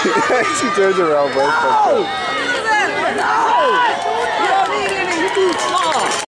she turns around. No! No! no! You don't need any.